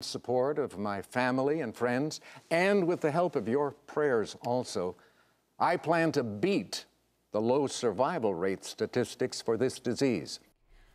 support of my family and friends, and with the help of your prayers also, I plan to beat the low survival rate statistics for this disease.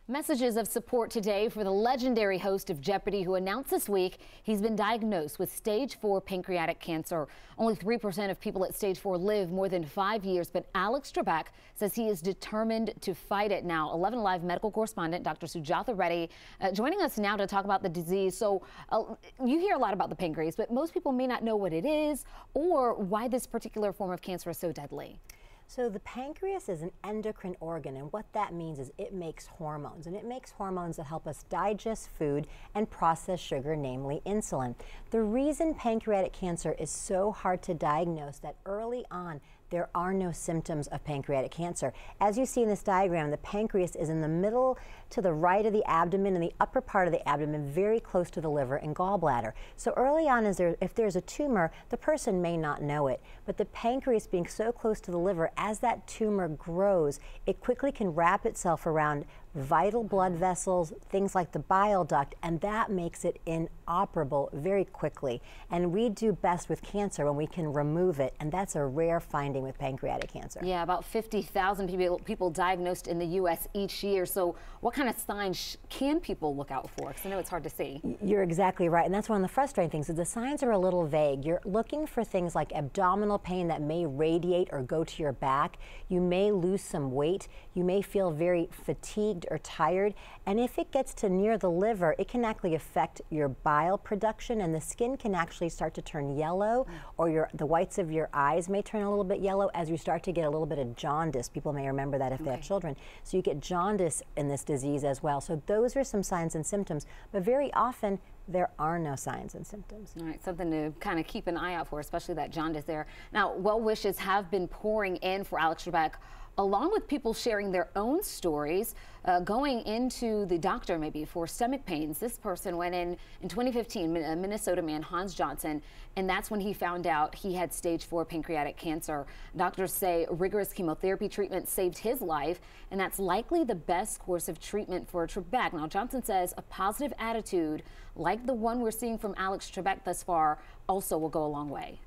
Messages of support today for the legendary host of Jeopardy who announced this week he's been diagnosed with stage 4 pancreatic cancer. Only 3% of people at stage 4 live more than five years, but Alex Trebek says he is determined to fight it now. 11Alive medical correspondent Dr. Sujatha Reddy uh, joining us now to talk about the disease. So uh, you hear a lot about the pancreas, but most people may not know what it is or why this particular form of cancer is so deadly. So the pancreas is an endocrine organ, and what that means is it makes hormones, and it makes hormones that help us digest food and process sugar, namely insulin. The reason pancreatic cancer is so hard to diagnose that early on there are no symptoms of pancreatic cancer. As you see in this diagram, the pancreas is in the middle to the right of the abdomen and the upper part of the abdomen, very close to the liver and gallbladder. So early on, there, if there's a tumor, the person may not know it. But the pancreas being so close to the liver, as that tumor grows, it quickly can wrap itself around vital blood vessels, things like the bile duct, and that makes it inoperable very quickly. And we do best with cancer when we can remove it, and that's a rare finding with pancreatic cancer. Yeah, about 50,000 people, people diagnosed in the U.S. each year. So what kind of signs can people look out for? Because I know it's hard to see. You're exactly right, and that's one of the frustrating things is the signs are a little vague. You're looking for things like abdominal pain that may radiate or go to your back. You may lose some weight. You may feel very fatigued fatigued or tired. And if it gets to near the liver, it can actually affect your bile production and the skin can actually start to turn yellow mm. or your the whites of your eyes may turn a little bit yellow as you start to get a little bit of jaundice. People may remember that if okay. they have children. So you get jaundice in this disease as well. So those are some signs and symptoms. But very often there are no signs and symptoms. All right, something to kind of keep an eye out for, especially that jaundice there. Now, well wishes have been pouring in for Alex Trebek along with people sharing their own stories, uh, going into the doctor maybe for stomach pains. This person went in in 2015, a Minnesota man, Hans Johnson, and that's when he found out he had stage four pancreatic cancer. Doctors say rigorous chemotherapy treatment saved his life, and that's likely the best course of treatment for Trebek. Now, Johnson says a positive attitude, like the one we're seeing from Alex Trebek thus far, also will go a long way.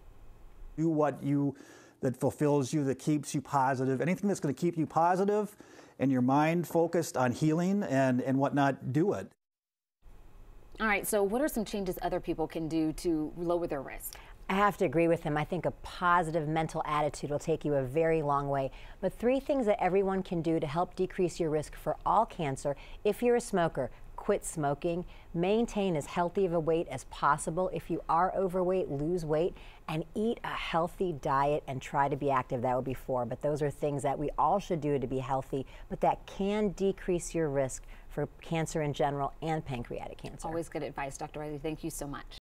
Do what you that fulfills you, that keeps you positive, anything that's going to keep you positive and your mind focused on healing and, and whatnot, do it. All right, so what are some changes other people can do to lower their risk? I have to agree with him. I think a positive mental attitude will take you a very long way. But three things that everyone can do to help decrease your risk for all cancer if you're a smoker quit smoking, maintain as healthy of a weight as possible. If you are overweight, lose weight, and eat a healthy diet and try to be active. That would be four. But those are things that we all should do to be healthy, but that can decrease your risk for cancer in general and pancreatic cancer. Always good advice, Dr. Riley. Thank you so much.